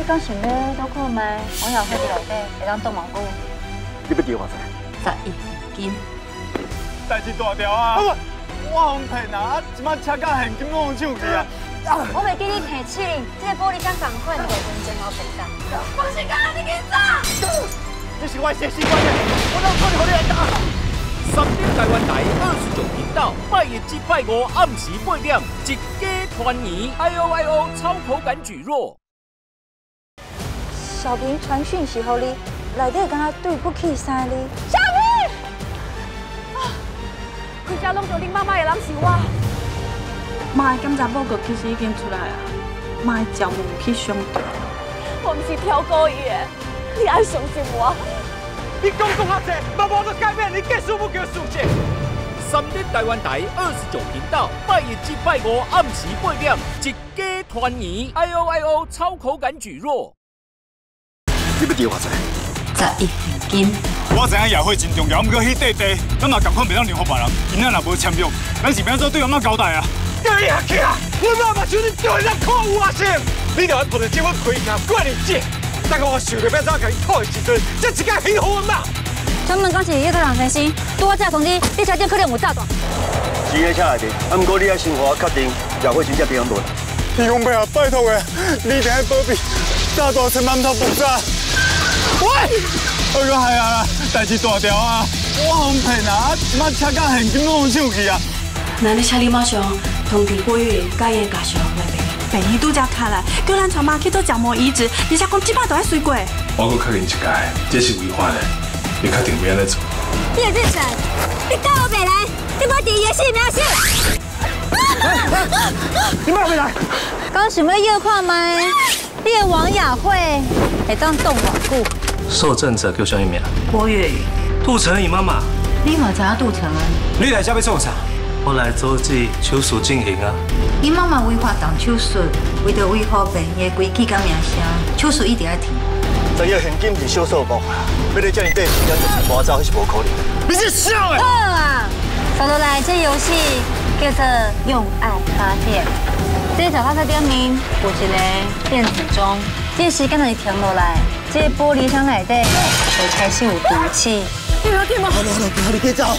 你讲想要多看麦，王小辉伫内底会当冻偌久？你要电话在？十一金。代志大条啊！我红骗啊！即摆车价现金拢抢去啊！我袂记你提醒，这个玻璃箱赶快五分钟后赔单。王新刚，你紧走！你是我写习惯的，我哪可能让你打？三点台湾台二十九频道，拜一至拜五暗时八点，一家团圆。哎呦哎呦，超口感举弱。小平传讯时候你，内底敢若对不起三哩。小平，啊，回家拢做恁妈妈的人是我。妈的检查报告其实已经出来了，妈的脚有去伤到。我毋是挑故意的，你爱相信我。你讲讲下济，妈妈都改变你结束不叫事情。三立台湾台二十九频道，拜一至拜五暗时八点，一家团圆。哎呦哎呦，超口感举弱。你要电话在？十一金。我知影夜会真重要，不过迄块地，咱嘛共款袂当让给别人。今仔若无签约，咱是要怎对阿妈交代啊？哎呀，去啊！我妈妈就是叫人可恶啊！先，你着要抱着这份亏欠怪你姐。等我想着要怎甲伊讨的时阵，这一个很好嘛。专门讲是叶科长先生，多这通知，你车顶可能有炸弹。是个车内底，啊，不过你要生活确定，夜会真正平安无？提供配合，拜托的，你一定要保庇，炸弹千万唔通爆炸。喂，哎呦系啊，代志大条啊！我红骗啊，妈车架现金拢抢去啊！那你请你马上通知保育员、家业家属来备。病医拄则卡来，叫咱带妈去做角膜移植，而且讲即摆都要水过。我搁确认一届，这是违法的，你确定不要来做？叶志成，你跟我北来，你把第一个戏描写。你莫回来！刚想要要看麦？列王雅慧会当冻偌久？受赠者叫什么名？郭月雨。杜成宇妈妈。你嘛知影杜成啊？你来这要创啥？我来阻止手术进行啊！你妈妈违法动手术，为着维护病人的规矩甲名声，手术一定要停。这要现金是小数目，要你叫你短时间就全部走，那是无可能。你是笑诶？好啊！接落来这游戏叫做用爱发电。这脚踏车顶面有一个电子钟，这时间一停落来，这玻璃箱内底就开始有毒气。你要听吗？好了好了，你别走。